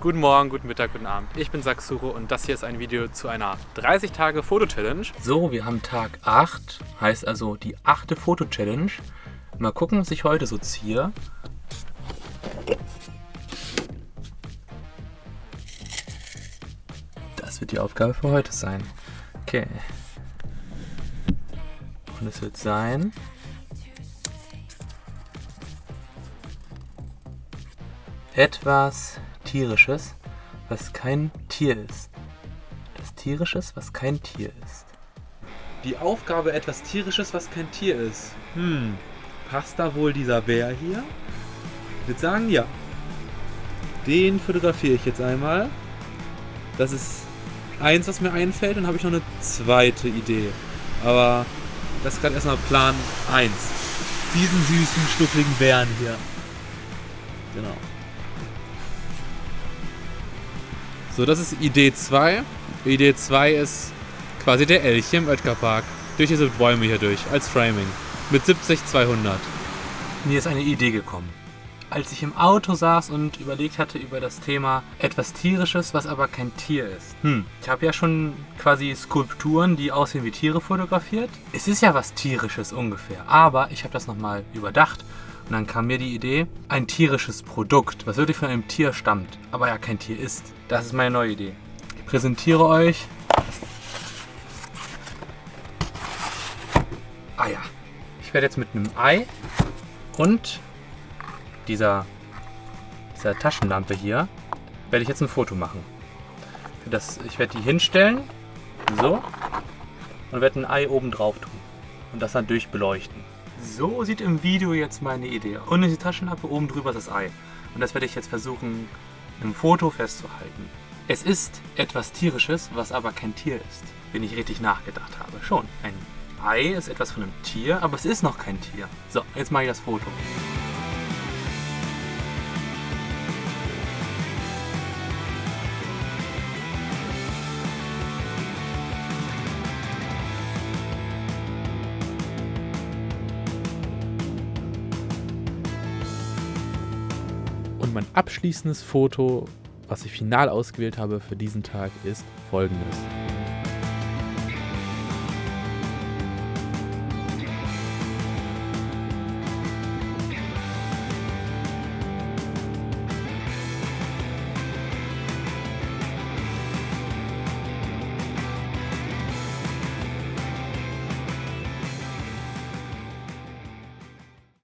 Guten Morgen, guten Mittag, guten Abend. Ich bin Saxuro und das hier ist ein Video zu einer 30-Tage-Foto-Challenge. So, wir haben Tag 8, heißt also die achte Foto-Challenge. Mal gucken, was ich heute so ziehe. Das wird die Aufgabe für heute sein. Okay. Und es wird sein. Etwas Tierisches, was kein Tier ist. Das Tierisches, was kein Tier ist. Die Aufgabe etwas Tierisches, was kein Tier ist. Hm, passt da wohl dieser Bär hier? Ich würde sagen, ja. Den fotografiere ich jetzt einmal. Das ist eins, was mir einfällt. Dann habe ich noch eine zweite Idee. Aber das ist gerade erstmal Plan 1. Diesen süßen, schnuckligen Bären hier. Genau. So, das ist Idee 2. Idee 2 ist quasi der Elch hier im Oetker Park. Durch diese Bäume hier durch, als Framing. Mit 70-200. Mir ist eine Idee gekommen. Als ich im Auto saß und überlegt hatte über das Thema etwas Tierisches, was aber kein Tier ist. Hm, ich habe ja schon quasi Skulpturen, die aussehen wie Tiere fotografiert. Es ist ja was Tierisches ungefähr, aber ich habe das nochmal überdacht und dann kam mir die Idee, ein tierisches Produkt, was wirklich von einem Tier stammt, aber ja kein Tier ist. Das ist meine neue Idee. Ich präsentiere euch. Ah ja. Ich werde jetzt mit einem Ei und dieser, dieser Taschenlampe hier, werde ich jetzt ein Foto machen. Das, ich werde die hinstellen, so, und werde ein Ei oben drauf tun und das dann durchbeleuchten. So sieht im Video jetzt meine Idee. Und die Taschenlampe oben drüber das Ei. Und das werde ich jetzt versuchen, im Foto festzuhalten. Es ist etwas Tierisches, was aber kein Tier ist, wenn ich richtig nachgedacht habe. Schon. Ein Ei ist etwas von einem Tier, aber es ist noch kein Tier. So, jetzt mache ich das Foto. Und mein abschließendes Foto, was ich final ausgewählt habe für diesen Tag, ist folgendes.